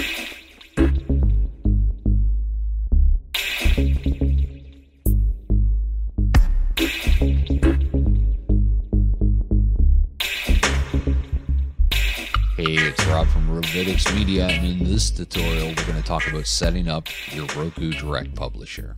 Hey, it's Rob from Rovidx Media, and in this tutorial, we're going to talk about setting up your Roku Direct Publisher.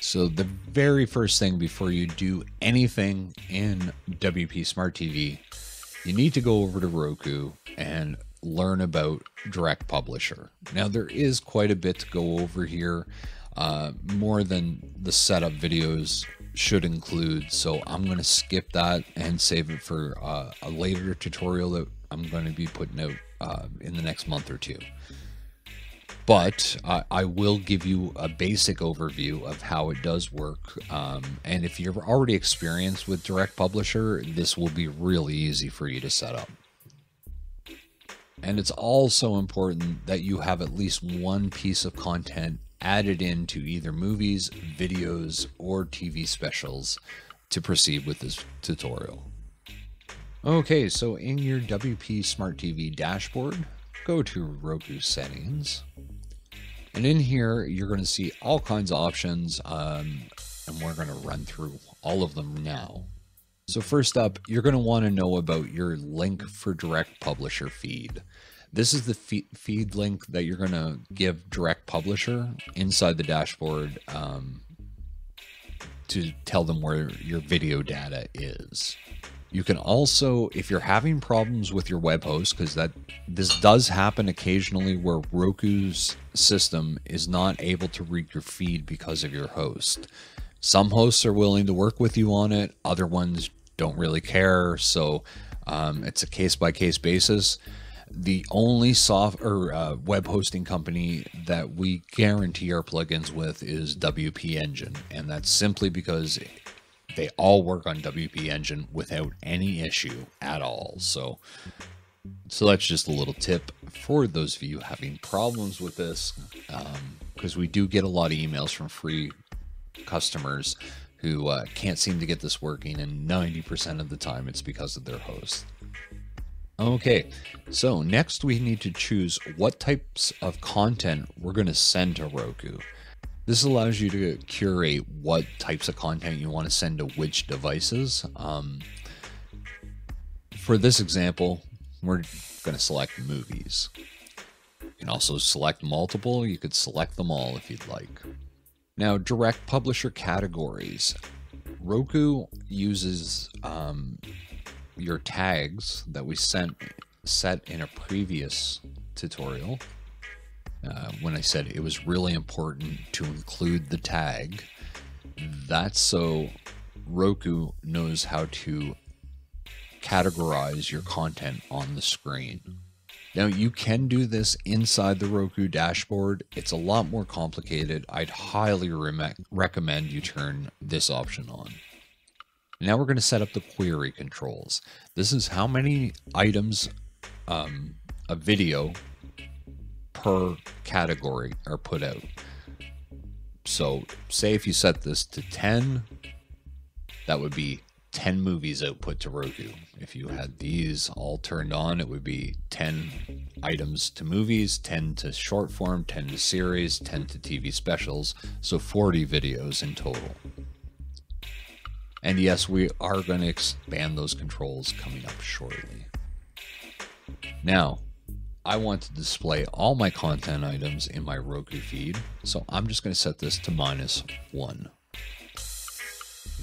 So the very first thing before you do anything in WP Smart TV, you need to go over to Roku and learn about Direct Publisher. Now there is quite a bit to go over here, uh, more than the setup videos should include. So I'm going to skip that and save it for uh, a later tutorial that I'm going to be putting out uh, in the next month or two. But I will give you a basic overview of how it does work. Um, and if you're already experienced with Direct Publisher, this will be really easy for you to set up. And it's also important that you have at least one piece of content added into either movies, videos, or TV specials to proceed with this tutorial. Okay, so in your WP Smart TV dashboard, go to Roku settings. And in here, you're going to see all kinds of options, um, and we're going to run through all of them now. So first up, you're going to want to know about your link for direct publisher feed. This is the feed link that you're going to give direct publisher inside the dashboard um, to tell them where your video data is. You can also, if you're having problems with your web host, because that this does happen occasionally where Roku's system is not able to read your feed because of your host. Some hosts are willing to work with you on it, other ones don't really care. So um, it's a case by case basis the only soft or uh, web hosting company that we guarantee our plugins with is WP Engine, and that's simply because they all work on WP Engine without any issue at all. So, so that's just a little tip for those of you having problems with this, because um, we do get a lot of emails from free customers who uh, can't seem to get this working, and 90% of the time it's because of their host. Okay, so next we need to choose what types of content we're going to send to Roku. This allows you to curate what types of content you want to send to which devices. Um, for this example, we're going to select movies. You can also select multiple. You could select them all if you'd like. Now, direct publisher categories. Roku uses um, your tags that we sent set in a previous tutorial uh, when I said it was really important to include the tag that's so Roku knows how to categorize your content on the screen. Now you can do this inside the Roku dashboard. It's a lot more complicated. I'd highly re recommend you turn this option on. Now we're going to set up the query controls. This is how many items um, a video per category are put out. So say if you set this to 10, that would be 10 movies output to Roku. If you had these all turned on, it would be 10 items to movies, 10 to short form, 10 to series, 10 to TV specials, so 40 videos in total. And yes, we are going to expand those controls coming up shortly. Now, I want to display all my content items in my Roku feed, so I'm just going to set this to minus one.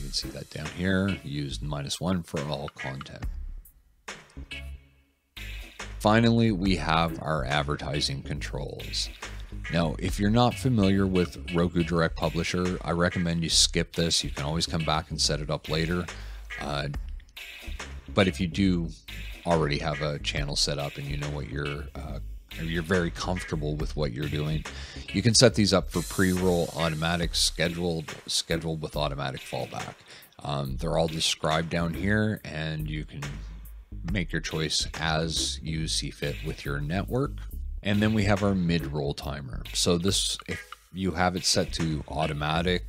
You can see that down here, used minus one for all content. Finally, we have our advertising controls. Now, if you're not familiar with Roku Direct Publisher, I recommend you skip this. You can always come back and set it up later. Uh, but if you do already have a channel set up and you know what you're uh, you're very comfortable with what you're doing, you can set these up for pre-roll, automatic, scheduled, scheduled with automatic fallback. Um, they're all described down here, and you can make your choice as you see fit with your network. And then we have our mid-roll timer. So this, if you have it set to automatic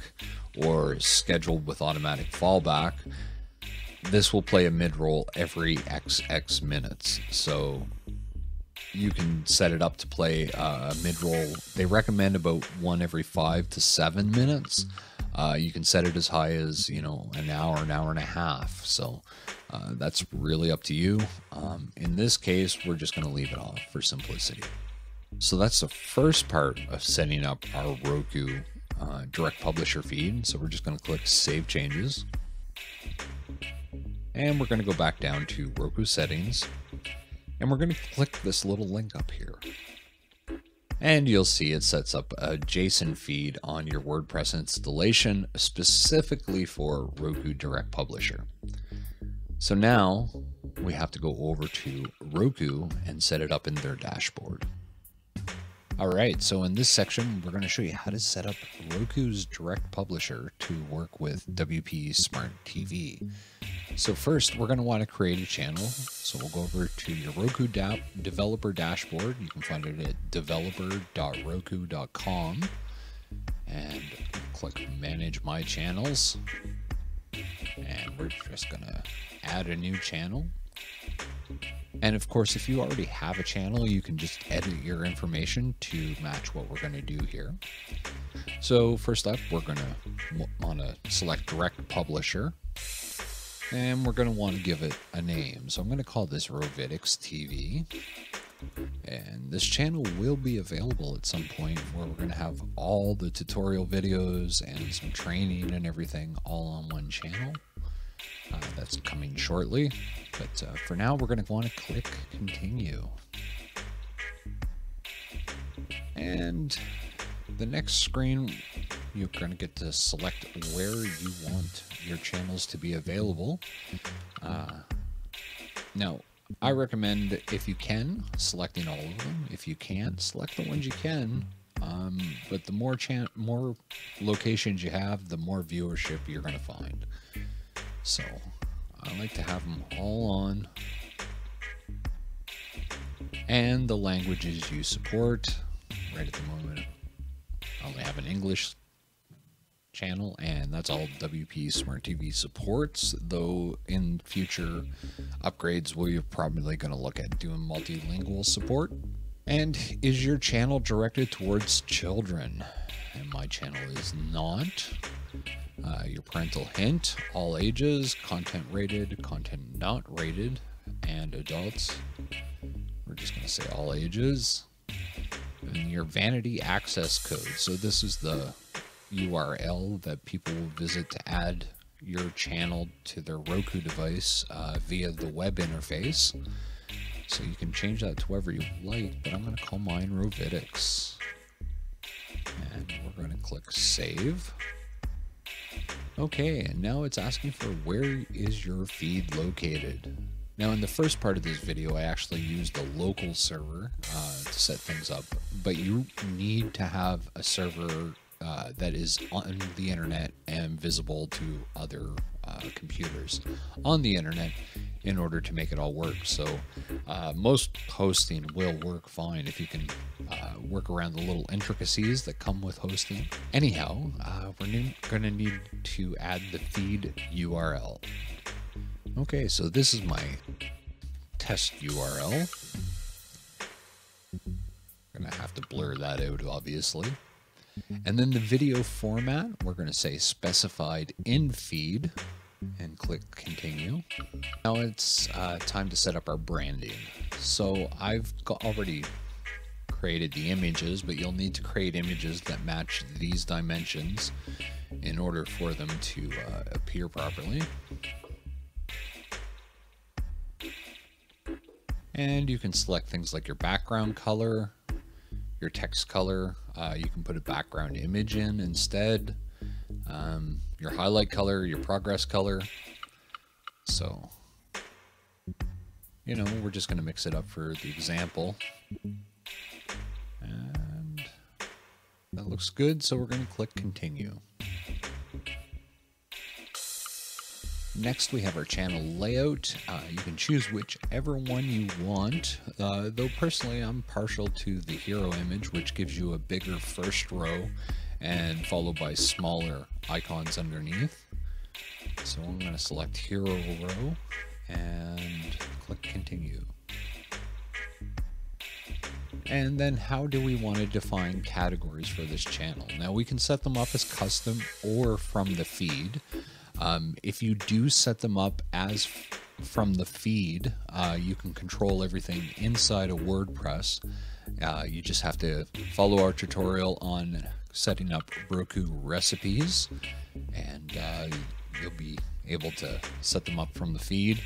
or scheduled with automatic fallback, this will play a mid-roll every XX minutes. So you can set it up to play uh, mid roll. They recommend about one every five to seven minutes. Uh, you can set it as high as you know an hour, an hour and a half. So uh, that's really up to you. Um, in this case, we're just going to leave it off for simplicity. So that's the first part of setting up our Roku uh, direct publisher feed. So we're just going to click Save Changes. And we're going to go back down to Roku settings. And we're going to click this little link up here. And you'll see it sets up a JSON feed on your WordPress installation specifically for Roku Direct Publisher. So now we have to go over to Roku and set it up in their dashboard. All right, so in this section, we're going to show you how to set up Roku's direct publisher to work with WP Smart TV. So first, we're going to want to create a channel. So we'll go over to your Roku developer dashboard. You can find it at developer.roku.com and click Manage My Channels. And we're just going to add a new channel. And of course, if you already have a channel, you can just edit your information to match what we're going to do here. So first up, we're going to want to select direct publisher and we're going to want to give it a name. So I'm going to call this Rovidx TV. And this channel will be available at some point where we're going to have all the tutorial videos and some training and everything all on one channel. Uh, that's coming shortly. But uh, for now, we're going to want to click continue. And the next screen, you're going to get to select where you want your channels to be available. Uh, now, I recommend, if you can, selecting all of them. If you can't, select the ones you can. Um, but the more chan more locations you have, the more viewership you're going to find. So I like to have them all on. And the languages you support. Right at the moment, I only have an English channel, and that's all WP Smart TV supports. Though in future upgrades, we're probably going to look at doing multilingual support. And is your channel directed towards children? And my channel is not. Uh, your parental hint, all ages, content rated, content not rated, and adults. We're just going to say all ages. And your vanity access code. So this is the URL that people will visit to add your channel to their Roku device uh, via the web interface. So you can change that to whatever you like, but I'm going to call mine Rovidx. And we're going to click Save. Okay, and now it's asking for where is your feed located. Now in the first part of this video I actually used a local server uh, to set things up, but you need to have a server uh, that is on the internet and visible to other uh, computers on the internet in order to make it all work. So uh, most hosting will work fine if you can uh, work around the little intricacies that come with hosting. Anyhow, uh, we're going to need to add the feed URL. Okay, so this is my test URL. Gonna have to blur that out, obviously. And then the video format, we're going to say specified in feed and click continue. Now it's uh, time to set up our branding. So I've already created the images, but you'll need to create images that match these dimensions in order for them to uh, appear properly. And you can select things like your background color, your text color. Uh, you can put a background image in instead. Um, your highlight color, your progress color. So, you know, we're just going to mix it up for the example. And that looks good, so we're going to click continue. Next, we have our channel layout. Uh, you can choose whichever one you want, uh, though personally I'm partial to the hero image, which gives you a bigger first row and followed by smaller icons underneath. So I'm going to select hero row and click continue. And then how do we want to define categories for this channel? Now we can set them up as custom or from the feed. Um, if you do set them up as from the feed, uh, you can control everything inside of WordPress. Uh, you just have to follow our tutorial on setting up Roku recipes, and uh, you'll be able to set them up from the feed.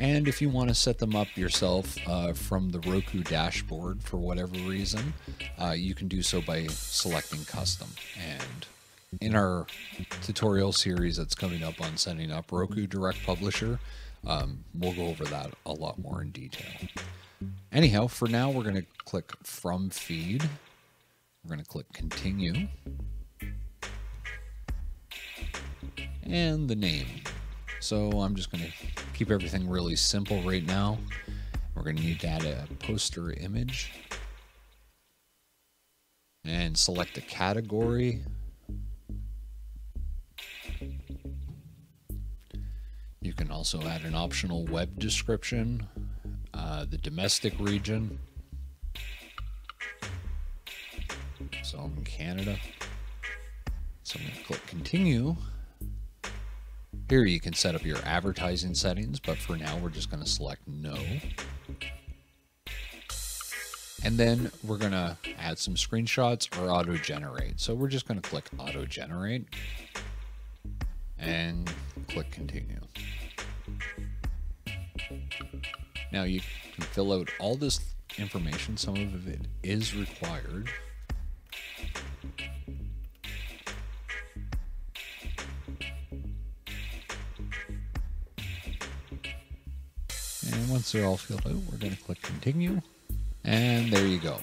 And if you want to set them up yourself uh, from the Roku dashboard for whatever reason, uh, you can do so by selecting custom. And in our tutorial series that's coming up on setting up Roku Direct Publisher, um, we'll go over that a lot more in detail. Anyhow, for now, we're going to click From Feed. We're going to click Continue. And the name. So I'm just going to keep everything really simple right now. We're going to need to add a poster image. And select a category. Can also add an optional web description, uh, the domestic region. So I'm in Canada. So I'm going to click continue. Here you can set up your advertising settings, but for now we're just going to select no. And then we're going to add some screenshots or auto generate. So we're just going to click auto generate and click continue. Now you can fill out all this information. Some of it is required. And once they're all filled out, we're going to click continue. And there you go.